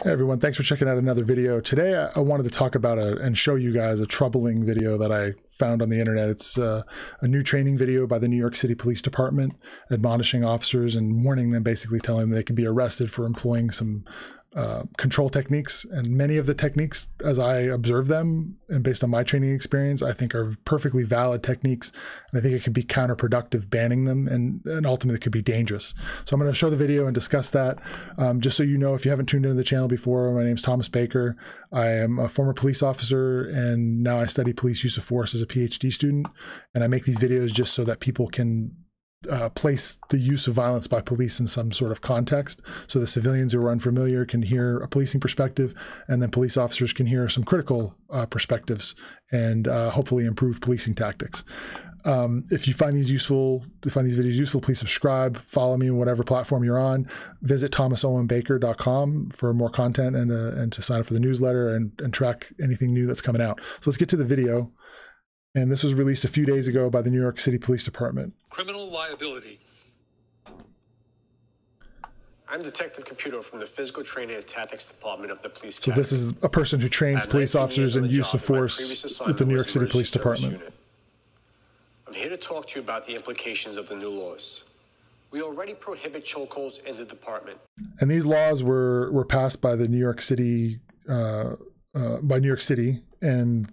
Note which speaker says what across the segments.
Speaker 1: Hey everyone, thanks for checking out another video. Today I wanted to talk about a, and show you guys a troubling video that I found on the internet. It's uh, a new training video by the New York City Police Department admonishing officers and warning them, basically telling them they could be arrested for employing some uh, control techniques. And many of the techniques, as I observe them and based on my training experience, I think are perfectly valid techniques. And I think it could be counterproductive banning them and, and ultimately could be dangerous. So I'm going to show the video and discuss that. Um, just so you know, if you haven't tuned into the channel before, my name is Thomas Baker. I am a former police officer and now I study police use of force as a PhD student. And I make these videos just so that people can uh, place the use of violence by police in some sort of context so the civilians who are unfamiliar can hear a policing perspective and then police officers can hear some critical uh, perspectives and uh, hopefully improve policing tactics. Um, if you find these useful if find these videos useful please subscribe follow me on whatever platform you're on. Visit thomasowenbaker.com for more content and, uh, and to sign up for the newsletter and, and track anything new that's coming out. So let's get to the video and this was released a few days ago by the New York City Police Department.
Speaker 2: Criminal liability.
Speaker 3: I'm Detective Computer from the Physical Training and Tactics Department of the Police.
Speaker 1: So this is a person who trains police officers in use of force with the New York City Police Department. Unit.
Speaker 3: I'm here to talk to you about the implications of the new laws. We already prohibit chokeholds in the department.
Speaker 1: And these laws were were passed by the New York City uh, uh, by New York City, and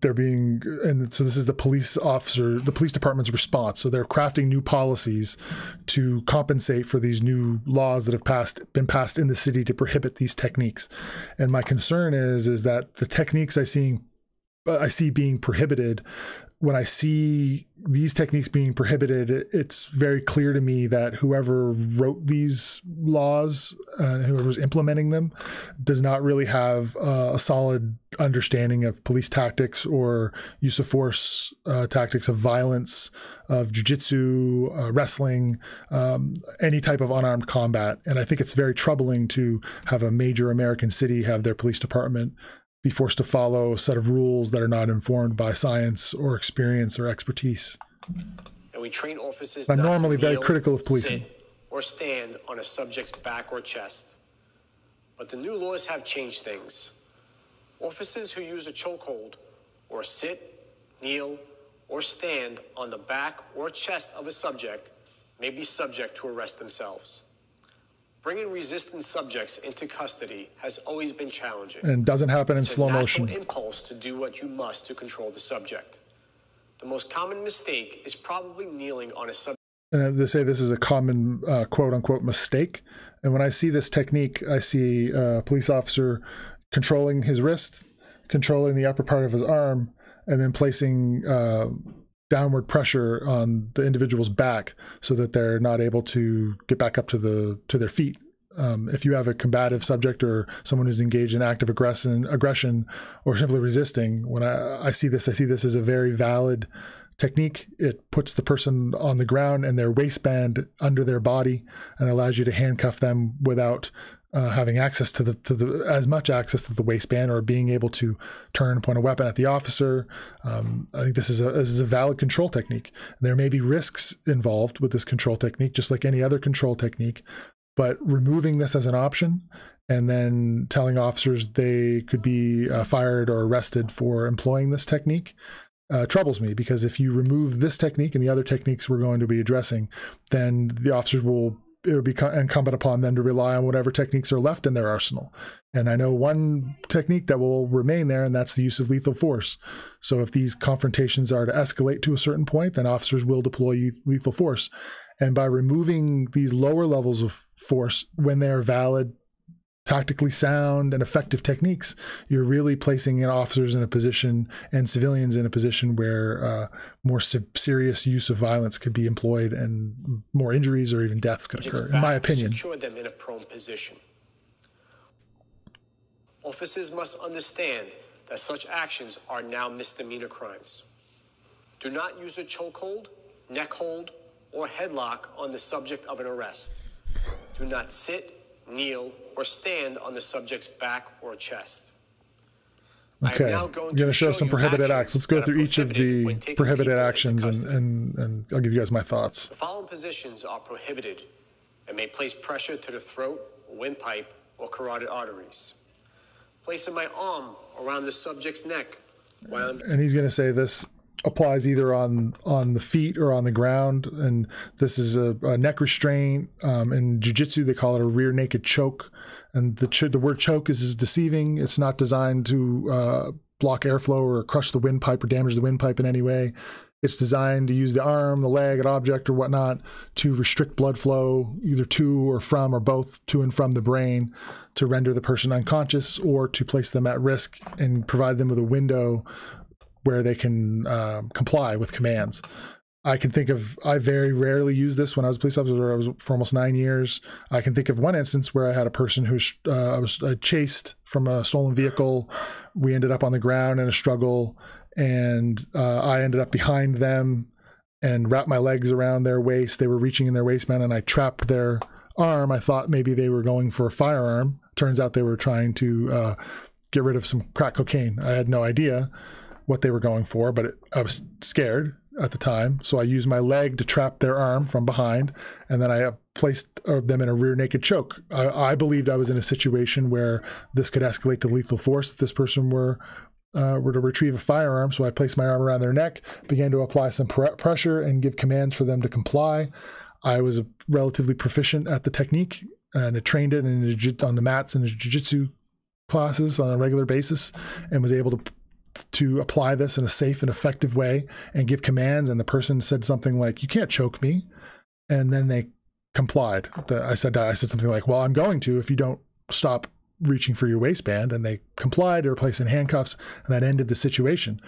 Speaker 1: they're being and so this is the police officer the police department's response. So they're crafting new policies to compensate for these new laws that have passed been passed in the city to prohibit these techniques. And my concern is is that the techniques i see i see being prohibited when I see these techniques being prohibited, it's very clear to me that whoever wrote these laws and uh, whoever's implementing them does not really have uh, a solid understanding of police tactics or use of force uh, tactics of violence, of jujitsu, uh, wrestling, um, any type of unarmed combat. And I think it's very troubling to have a major American city have their police department be forced to follow a set of rules that are not informed by science or experience or expertise.
Speaker 3: And we train officers.
Speaker 1: I'm normally very critical of policing.
Speaker 3: or stand on a subject's back or chest. But the new laws have changed things. Officers who use a chokehold or sit, kneel, or stand on the back or chest of a subject may be subject to arrest themselves. Bringing resistant subjects into custody has always been challenging.
Speaker 1: And doesn't happen in
Speaker 3: it's
Speaker 1: slow motion.
Speaker 3: impulse to do what you must to control the subject. The most common mistake is probably kneeling on a subject.
Speaker 1: And they say this is a common uh, quote unquote mistake. And when I see this technique, I see a police officer controlling his wrist, controlling the upper part of his arm, and then placing uh, downward pressure on the individual's back so that they're not able to get back up to the to their feet. Um, if you have a combative subject or someone who's engaged in active aggression, aggression or simply resisting, when I, I see this, I see this as a very valid technique. It puts the person on the ground and their waistband under their body and allows you to handcuff them without uh, having access to the to the as much access to the waistband or being able to turn point a weapon at the officer. Um, I think this is a this is a valid control technique. There may be risks involved with this control technique, just like any other control technique. But removing this as an option and then telling officers they could be uh, fired or arrested for employing this technique uh, troubles me because if you remove this technique and the other techniques we're going to be addressing, then the officers will it'll be incumbent upon them to rely on whatever techniques are left in their arsenal. And I know one technique that will remain there, and that's the use of lethal force. So if these confrontations are to escalate to a certain point, then officers will deploy lethal force. And by removing these lower levels of force when they are valid tactically sound and effective techniques, you're really placing officers in a position and civilians in a position where uh, more serious use of violence could be employed and more injuries or even deaths could occur, in my opinion.
Speaker 3: Secure them in a prone position. Officers must understand that such actions are now misdemeanor crimes. Do not use a chokehold, neck hold, or headlock on the subject of an arrest. Do not sit, kneel, or stand on the subject's back or chest.
Speaker 1: Okay, I'm going to show some prohibited acts. Let's go through each of the prohibited actions and, and, and I'll give you guys my thoughts.
Speaker 3: The following positions are prohibited and may place pressure to the throat, windpipe, or carotid arteries. Placing my arm around the subject's neck while I'm
Speaker 1: and he's going to say this applies either on on the feet or on the ground. And this is a, a neck restraint. Um, in jiu-jitsu they call it a rear naked choke. And the ch- the word choke is, is deceiving. It's not designed to uh, block airflow or crush the windpipe or damage the windpipe in any way. It's designed to use the arm the leg an object or whatnot to restrict blood flow either to or from or both to and from the brain to render the person unconscious or to place them at risk and provide them with a window where they can uh, comply with commands. I can think of, I very rarely used this when I was a police officer. I was for almost nine years. I can think of one instance where I had a person who uh, was uh, chased from a stolen vehicle. We ended up on the ground in a struggle, and uh, I ended up behind them and wrapped my legs around their waist. They were reaching in their waistband, and I trapped their arm. I thought maybe they were going for a firearm. Turns out they were trying to uh, get rid of some crack cocaine. I had no idea what they were going for, but it, I was scared at the time. So I used my leg to trap their arm from behind, and then I placed uh, them in a rear naked choke. I, I, believed I was in a situation where this could escalate to lethal force if this person were. Uh, were to retrieve a firearm, so I placed my arm around their neck, began to apply some pr- pressure and give commands for them to comply. I was relatively proficient at the technique and I trained it in, on the mats in jiu-jitsu classes on a regular basis and was able to to apply this in a safe and effective way and give commands. And the person said something like, "You can't choke me," and then they complied. I said I said something like, "Well, I'm going to if you don't stop reaching for your waistband," and they complied. Were placed in handcuffs, and that ended the situation.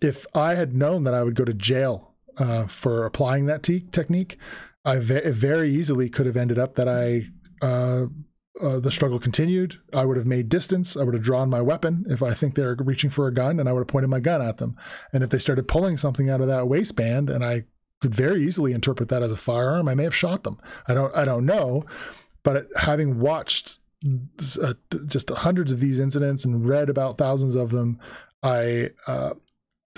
Speaker 1: If I had known that I would go to jail uh, for applying that te- technique, I ve- very easily could have ended up that I uh, uh, the struggle continued, I would have made distance. I would have drawn my weapon if I think they're reaching for a gun, and I would have pointed my gun at them. And if they started pulling something out of that waistband, and I could very easily interpret that as a firearm, I may have shot them. I don't. I don't know. But having watched uh, just hundreds of these incidents and read about thousands of them, I uh,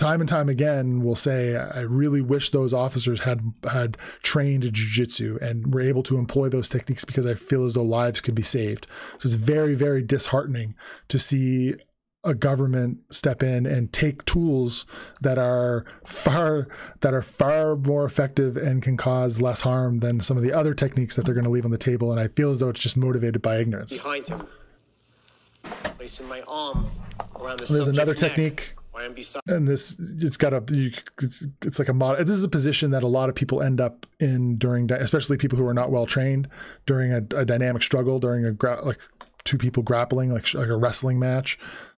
Speaker 1: time and time again will say I really wish those officers had had trained in jiu-jitsu and were able to employ those techniques because I feel as though lives could be saved. So it's very very disheartening to see a government step in and take tools that are far that are far more effective and can cause less harm than some of the other techniques that they're going to leave on the table and I feel as though it's just motivated by ignorance.
Speaker 3: Behind him. Placing my arm around the
Speaker 1: There's another
Speaker 3: neck.
Speaker 1: Technique and this it's got a you, it's like a mod this is a position that a lot of people end up in during especially people who are not well trained during a, a dynamic struggle during a like two people grappling like like a wrestling match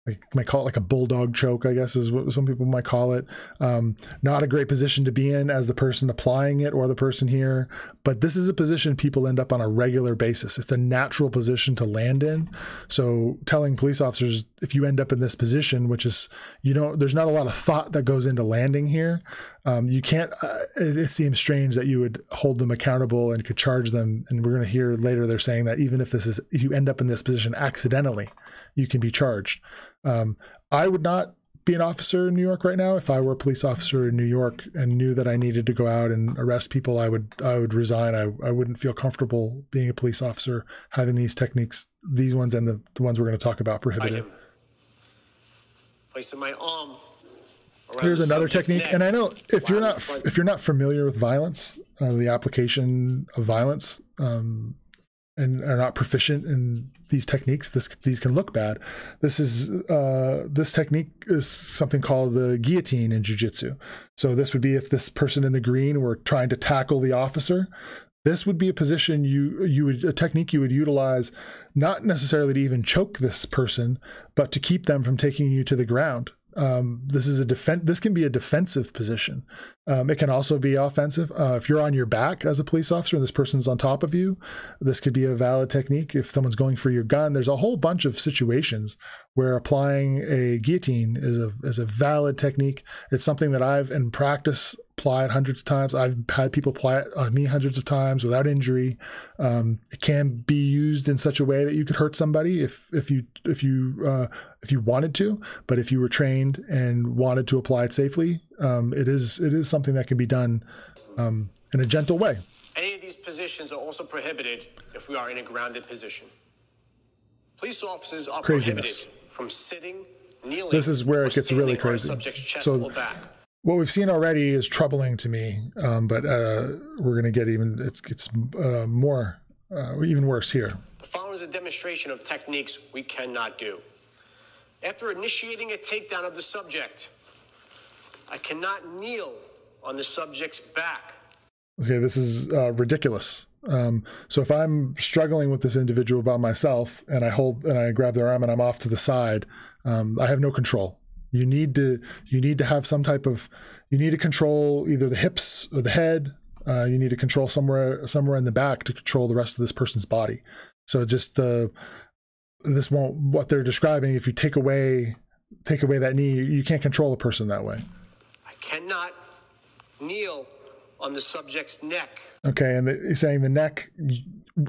Speaker 1: I might call it like a bulldog choke, I guess is what some people might call it. Um, not a great position to be in as the person applying it or the person here, but this is a position people end up on a regular basis. It's a natural position to land in. So telling police officers if you end up in this position, which is you know, there's not a lot of thought that goes into landing here. Um, you can't. Uh, it, it seems strange that you would hold them accountable and could charge them. And we're going to hear later they're saying that even if this is if you end up in this position accidentally, you can be charged. Um, I would not be an officer in New York right now. If I were a police officer in New York and knew that I needed to go out and arrest people, I would I would resign. I, I wouldn't feel comfortable being a police officer having these techniques, these ones and the, the ones we're going to talk about prohibited.
Speaker 3: Placing my arm.
Speaker 1: Here's another technique, neck. and I know if you're not if you're not familiar with violence, uh, the application of violence, um, and are not proficient in these techniques, this these can look bad. This is uh, this technique is something called the guillotine in jujitsu. So this would be if this person in the green were trying to tackle the officer. This would be a position you you would a technique you would utilize, not necessarily to even choke this person, but to keep them from taking you to the ground. Um, this is a defense. This can be a defensive position. Um, it can also be offensive. Uh, if you're on your back as a police officer and this person's on top of you, this could be a valid technique. If someone's going for your gun, there's a whole bunch of situations where applying a guillotine is a is a valid technique. It's something that I've in practice applied hundreds of times. I've had people apply it on me hundreds of times without injury. Um, it can be used in such a way that you could hurt somebody if if you if you uh, if you wanted to. But if you were trained and wanted to apply it safely, um, it is it is something that can be done um, in a gentle way.
Speaker 3: Any of these positions are also prohibited if we are in a grounded position. Police officers are
Speaker 1: Craziness.
Speaker 3: prohibited from sitting, kneeling.
Speaker 1: This is where it gets really
Speaker 3: standing on a
Speaker 1: crazy. So-. What we've seen already is troubling to me, um, but uh, we're going to get even it's it's uh, more uh, even worse here.
Speaker 3: The following is a demonstration of techniques we cannot do. After initiating a takedown of the subject, I cannot kneel on the subject's back.
Speaker 1: Okay, this is uh, ridiculous. Um, so if I'm struggling with this individual by myself and I hold and I grab their arm and I'm off to the side, um, I have no control. You need to you need to have some type of you need to control either the hips or the head. Uh, you need to control somewhere somewhere in the back to control the rest of this person's body. So just the this won't what they're describing. If you take away take away that knee, you can't control a person that way.
Speaker 3: I cannot kneel on the subject's neck.
Speaker 1: Okay, and he's saying the neck.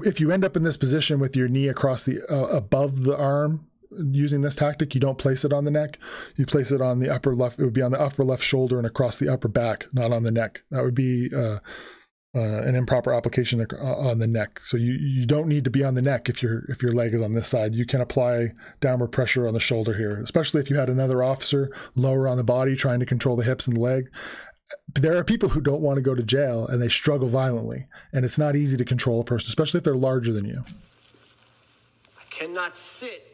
Speaker 1: If you end up in this position with your knee across the uh, above the arm, using this tactic, you don't place it on the neck. You place it on the upper left. It would be on the upper left shoulder and across the upper back, not on the neck. That would be uh, uh, an improper application uh, on the neck. So you you don't need to be on the neck if your if your leg is on this side. You can apply downward pressure on the shoulder here, especially if you had another officer lower on the body trying to control the hips and the leg there are people who don't want to go to jail and they struggle violently and it's not easy to control a person especially if they're larger than you
Speaker 3: I cannot sit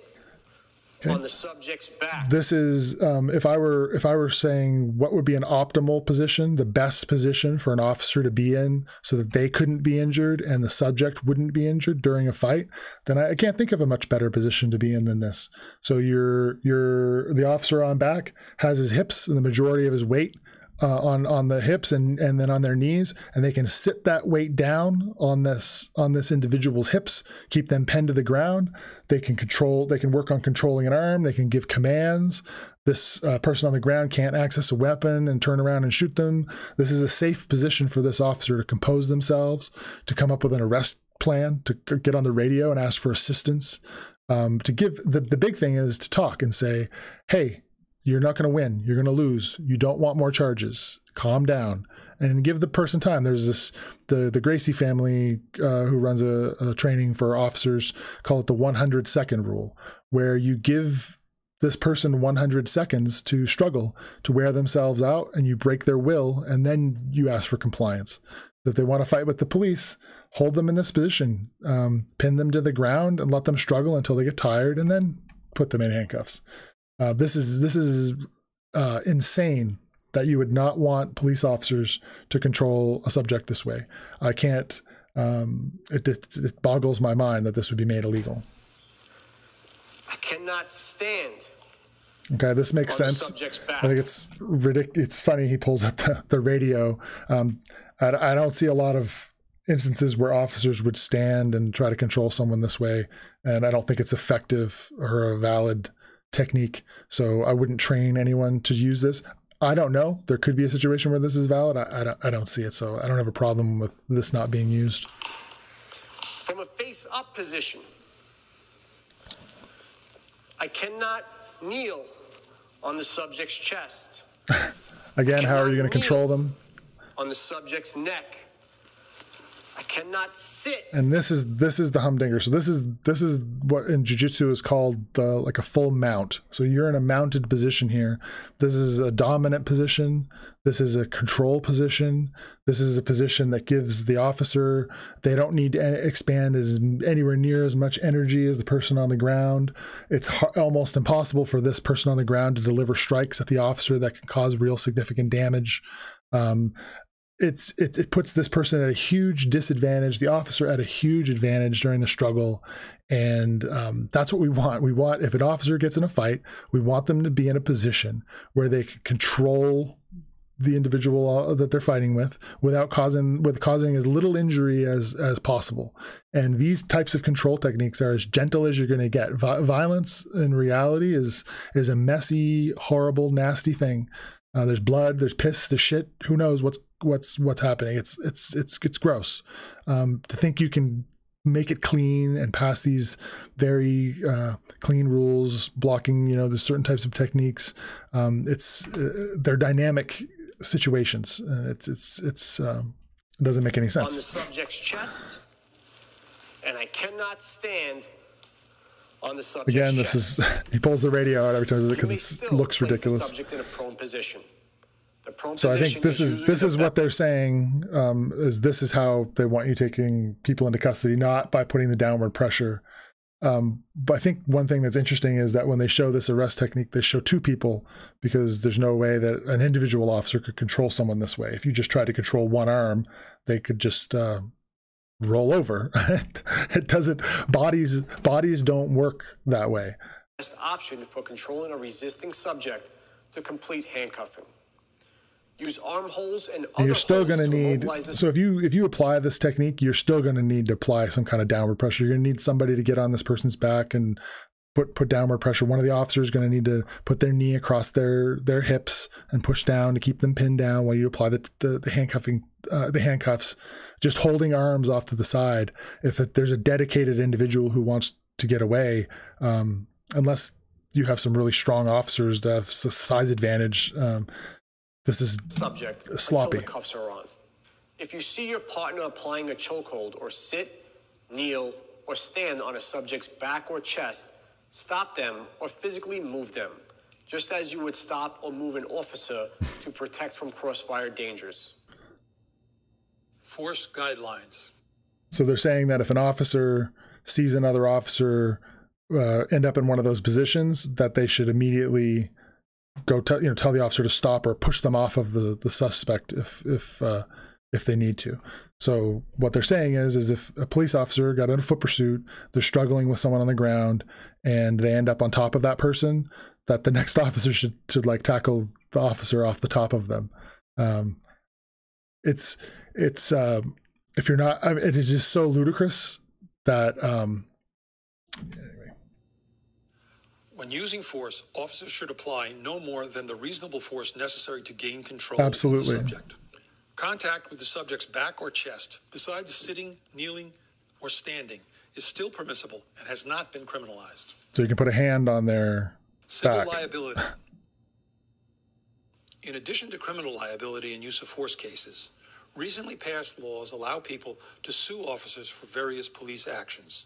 Speaker 1: Okay.
Speaker 3: on the subject's back.
Speaker 1: this is um, if i were if i were saying what would be an optimal position the best position for an officer to be in so that they couldn't be injured and the subject wouldn't be injured during a fight then i, I can't think of a much better position to be in than this so you're you're the officer on back has his hips and the majority of his weight uh, on on the hips and and then on their knees and they can sit that weight down on this on this individual's hips keep them pinned to the ground. They can control they can work on controlling an arm. They can give commands. This uh, person on the ground can't access a weapon and turn around and shoot them. This is a safe position for this officer to compose themselves to come up with an arrest plan to get on the radio and ask for assistance. Um, to give the, the big thing is to talk and say hey you're not going to win. You're going to lose. You don't want more charges. Calm down and give the person time. There's this the the Gracie family uh, who runs a, a training for officers call it the 100 second rule, where you give this person 100 seconds to struggle to wear themselves out, and you break their will, and then you ask for compliance. If they want to fight with the police, hold them in this position, um, pin them to the ground, and let them struggle until they get tired, and then put them in handcuffs. Uh, this is this is uh, insane that you would not want police officers to control a subject this way. I can't. Um, it, it, it boggles my mind that this would be made illegal.
Speaker 3: I cannot stand
Speaker 1: Okay, this makes sense. I think it's ridiculous. It's funny he pulls up the, the radio. Um, I, I don't see a lot of instances where officers would stand and try to control someone this way, and I don't think it's effective or a valid technique. So I wouldn't train anyone to use this. I don't know. There could be a situation where this is valid. I, I don't. I don't see it. So I don't have a problem with this not being used.
Speaker 3: From a face up position, I cannot kneel on the subject's chest,
Speaker 1: Again, how are you going to control them?
Speaker 3: on the subject's neck. I cannot sit
Speaker 1: and this is this is the humdinger. So this is this is what in jujitsu is called the like a full mount. So you're in a mounted position here. This is a dominant position. This is a control position. This is a position that gives the officer they don't need to expand as anywhere near as much energy as the person on the ground. It's almost impossible for this person on the ground to deliver strikes at the officer that can cause real significant damage. Um, it's it, it puts this person at a huge disadvantage the officer at a huge advantage during the struggle. And um, that's what we want. We want if an officer gets in a fight we want them to be in a position where they can control the individual uh, that they're fighting with without causing with causing as little injury as as possible. And these types of control techniques are as gentle as you're going to get. Vi- violence in reality is is a messy horrible nasty thing uh, there's blood there's piss there's shit. Who knows what's what's what's happening? It's it's it's it's gross. Um, to think you can make it clean and pass these very uh, clean rules blocking you know there's certain types of techniques um, it's uh, they're dynamic situations. And it's it's it's um, it doesn't make any sense.
Speaker 3: on the subject's chest, and I cannot stand on the subject.
Speaker 1: Again, this is he pulls the radio out every time because it looks ridiculous.
Speaker 3: subject in a prone position. The prone
Speaker 1: So I think this is this is what they're saying um, is this is how they want you taking people into custody, not by putting the downward pressure. Um, but I think one thing that's interesting is that when they show this arrest technique, they show two people because there's no way that an individual officer could control someone this way. If you just try to control one arm, they could just uh, roll over. it doesn't. Bodies bodies don't work that way.
Speaker 3: best option for controlling a resisting subject to complete handcuffing. Use armholes and other
Speaker 1: And you're still going to
Speaker 3: to
Speaker 1: need so if you if you apply this technique you're still going to need to apply some kind of downward pressure you're going to need somebody to get on this person's back and put put downward pressure one of the officers is going to need to put their knee across their their hips and push down to keep them pinned down while you apply the the, the handcuffing uh, the handcuffs just holding arms off to the side if it, there's a dedicated individual who wants to get away um, unless you have some really strong officers that have size advantage um, this is
Speaker 3: subject
Speaker 1: sloppy.
Speaker 3: cuffs are on. If you see your partner applying a chokehold or sit, kneel, or stand on a subject's back or chest, stop them or physically move them, just as you would stop or move an officer to protect from crossfire dangers.
Speaker 2: Force guidelines.
Speaker 1: So they're saying that if an officer sees another officer uh, end up in one of those positions, that they should immediately go tell you know tell the officer to stop or push them off of the the suspect if if uh, if they need to. So what they're saying is is if a police officer got in a foot pursuit, they're struggling with someone on the ground, and they end up on top of that person, that the next officer should should like tackle the officer off the top of them. Um, it's it's um, if you're not, I mean, it is just so ludicrous that um,
Speaker 2: When using force, officers should apply no more than the reasonable force necessary to gain control
Speaker 1: Absolutely.
Speaker 2: of the subject. Contact with the subject's back or chest, besides sitting, kneeling, or standing, is still permissible and has not been criminalized.
Speaker 1: so you can put a hand on their
Speaker 2: Civil
Speaker 1: back.
Speaker 2: liability. In addition to criminal liability and use of force cases, recently passed laws allow people to sue officers for various police actions.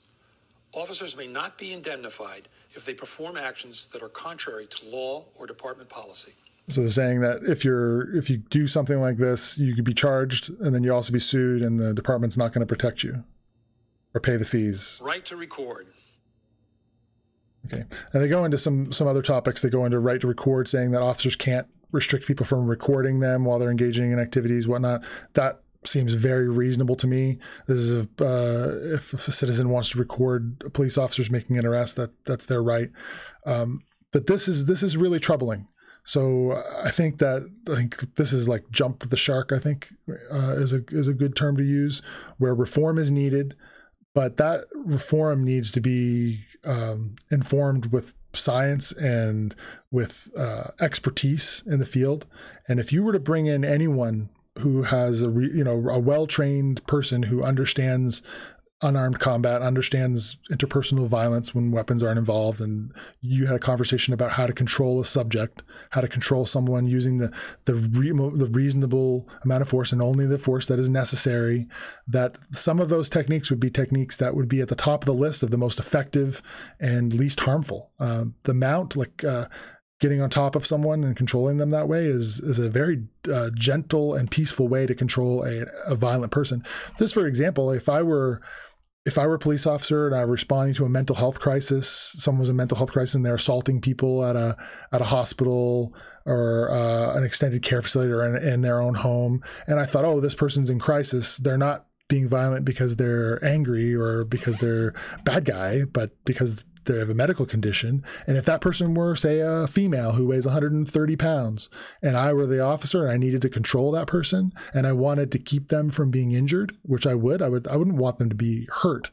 Speaker 2: Officers may not be indemnified if they perform actions that are contrary to law or department policy.
Speaker 1: So they're saying that if you're if you do something like this, you could be charged, and then you also be sued, and the department's not going to protect you or pay the fees.
Speaker 2: Right to record.
Speaker 1: Okay, and they go into some some other topics. They go into right to record, saying that officers can't restrict people from recording them while they're engaging in activities, whatnot. That seems very reasonable to me. This is a uh, if a citizen wants to record a police officers making an arrest, that that's their right. Um, but this is this is really troubling. So I think that I think this is like jump the shark. I think uh, is a is a good term to use, where reform is needed, but that reform needs to be um, informed with science and with uh, expertise in the field. And if you were to bring in anyone who has a re, you know a well trained person who understands unarmed combat, understands interpersonal violence when weapons aren't involved, and you had a conversation about how to control a subject, how to control someone using the the, re, the reasonable amount of force and only the force that is necessary. That some of those techniques would be techniques that would be at the top of the list of the most effective and least harmful. Uh, the mount, like. Uh, getting on top of someone and controlling them that way is is a very uh, gentle and peaceful way to control a, a violent person. Just for example, if I were if I were a police officer and I were responding to a mental health crisis, someone was a mental health crisis and they're assaulting people at a at a hospital or uh, an extended care facility or in, in their own home, and I thought, oh, this person's in crisis. They're not being violent because they're angry or because they're bad guy, but because they have a medical condition. And if that person were, say, a female who weighs 130 pounds, and I were the officer and I needed to control that person, and I wanted to keep them from being injured, which I would, I would, I wouldn't want them to be hurt.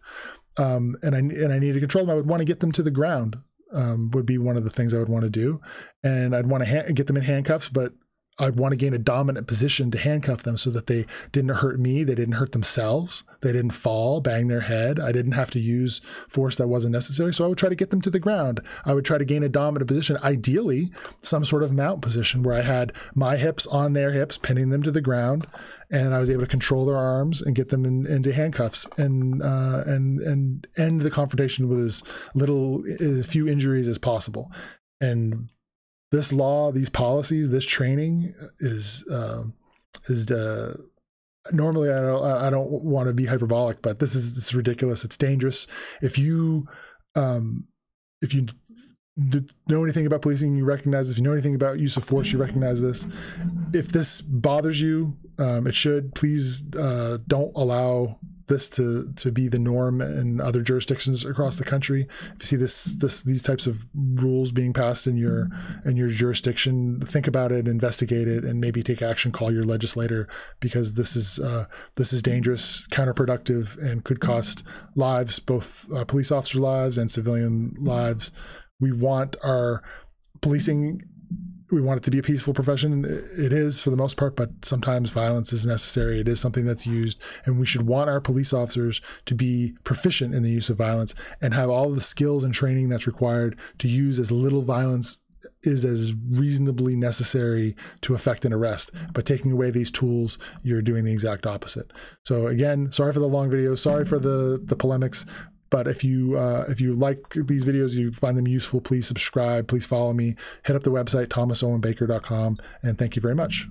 Speaker 1: Um, and I and I needed to control them. I would want to get them to the ground. Um, would be one of the things I would want to do, and I'd want to ha- get them in handcuffs, but I'd want to gain a dominant position to handcuff them so that they didn't hurt me, they didn't hurt themselves, they didn't fall, bang their head. I didn't have to use force that wasn't necessary. So I would try to get them to the ground. I would try to gain a dominant position, ideally some sort of mount position where I had my hips on their hips, pinning them to the ground, and I was able to control their arms and get them in, into handcuffs and uh, and and end the confrontation with as little, as few injuries as possible. And this law, these policies, this training is uh, is uh, normally I don't I don't want to be hyperbolic, but this is this ridiculous. It's dangerous. If you um, if you know anything about policing, you recognize. This. If you know anything about use of force, you recognize this. If this bothers you, um, it should. Please uh, don't allow this to to be the norm in other jurisdictions across the country. If you see this this these types of rules being passed in your in your jurisdiction, think about it, investigate it, and maybe take action. Call your legislator because this is uh, this is dangerous, counterproductive, and could cost lives, both uh, police officer lives and civilian lives. We want our policing we want it to be a peaceful profession. It is for the most part, but sometimes violence is necessary. It is something that's used, and we should want our police officers to be proficient in the use of violence and have all the skills and training that's required to use as little violence is as reasonably necessary to effect an arrest. But taking away these tools, you're doing the exact opposite. So again, sorry for the long video. Sorry for the the polemics. But if you uh, if you like these videos, you find them useful, please subscribe, please follow me. Hit up the website thomasowenbaker.com, and thank you very much.